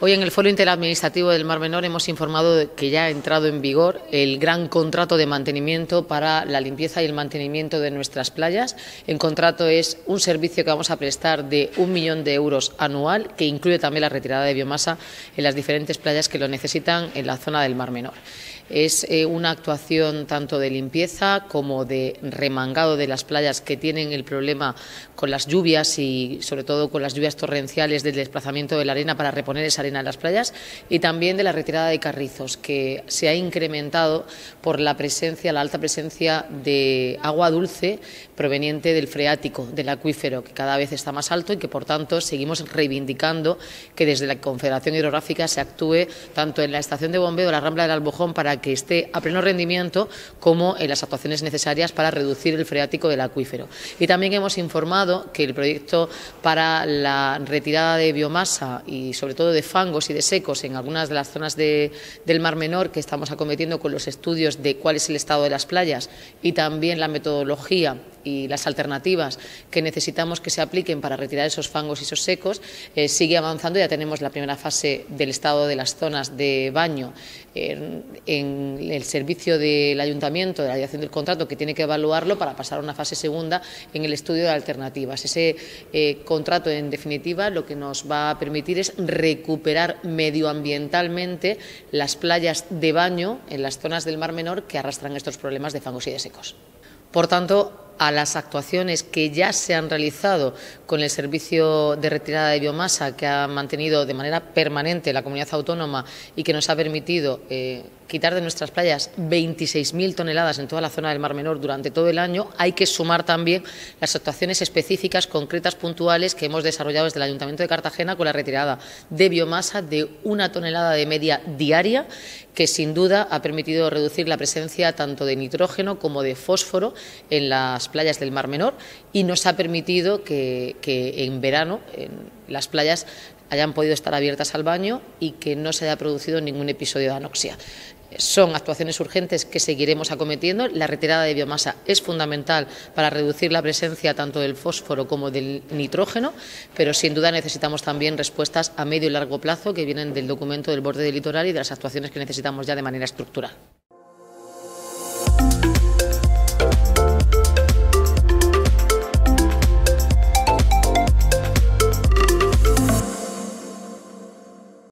Hoy en el Foro Interadministrativo del Mar Menor hemos informado que ya ha entrado en vigor el gran contrato de mantenimiento para la limpieza y el mantenimiento de nuestras playas. El contrato es un servicio que vamos a prestar de un millón de euros anual, que incluye también la retirada de biomasa en las diferentes playas que lo necesitan en la zona del Mar Menor. Es eh, una actuación tanto de limpieza como de remangado de las playas que tienen el problema con las lluvias y sobre todo con las lluvias torrenciales del desplazamiento de la arena para reponer esa arena en las playas y también de la retirada de carrizos que se ha incrementado por la presencia, la alta presencia de agua dulce proveniente del freático, del acuífero, que cada vez está más alto y que por tanto seguimos reivindicando que desde la Confederación Hidrográfica se actúe tanto en la estación de bombeo de la Rambla del Albujón para que esté a pleno rendimiento como en las actuaciones necesarias para reducir el freático del acuífero. Y también hemos informado que el proyecto para la retirada de biomasa y sobre todo de y de secos en algunas de las zonas del Mar Menor que estamos acometiendo con los estudios de cuál es el estado de las playas y también la metodología y las alternativas que necesitamos que se apliquen para retirar esos fangos y esos secos eh, sigue avanzando. Ya tenemos la primera fase del estado de las zonas de baño en, el servicio del ayuntamiento, de la dirección del contrato, que tiene que evaluarlo para pasar a una fase segunda en el estudio de alternativas. Ese eh, contrato, en definitiva, lo que nos va a permitir es recuperar medioambientalmente las playas de baño en las zonas del Mar Menor que arrastran estos problemas de fangos y de secos. Por tanto, a las actuaciones que ya se han realizado con el servicio de retirada de biomasa que ha mantenido de manera permanente la comunidad autónoma y que nos ha permitido eh, quitar de nuestras playas 26.000 toneladas en toda la zona del Mar Menor durante todo el año, hay que sumar también las actuaciones específicas, concretas, puntuales que hemos desarrollado desde el Ayuntamiento de Cartagena con la retirada de biomasa de una tonelada de media diaria que sin duda ha permitido reducir la presencia tanto de nitrógeno como de fósforo en las playas del Mar Menor y nos ha permitido que, en verano en las playas hayan podido estar abiertas al baño y que no se haya producido ningún episodio de anoxia. Son actuaciones urgentes que seguiremos acometiendo. La retirada de biomasa es fundamental para reducir la presencia tanto del fósforo como del nitrógeno, pero sin duda necesitamos también respuestas a medio y largo plazo que vienen del documento del borde del litoral y de las actuaciones que necesitamos ya de manera estructural.